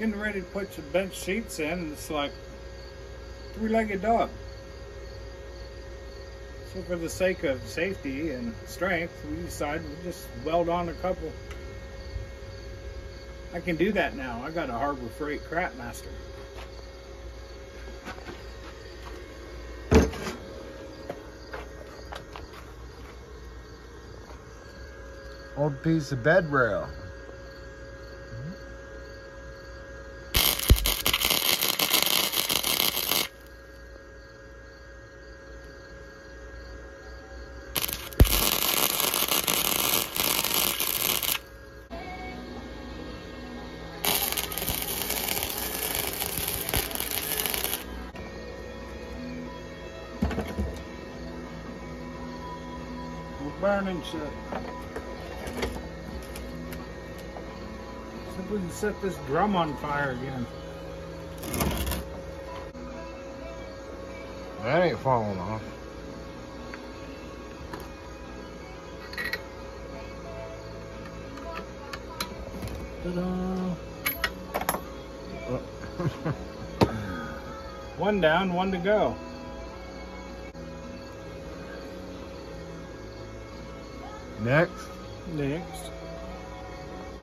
getting ready to put some bench seats in, and it's like three-legged dog. So for the sake of safety and strength, we decided to just weld on a couple. I can do that now. I got a Harbor Freight Crapmaster. Old piece of bed rail. We're burning shit. See if we can set this drum on fire again. That ain't falling off. One down, one to go. Next. Next.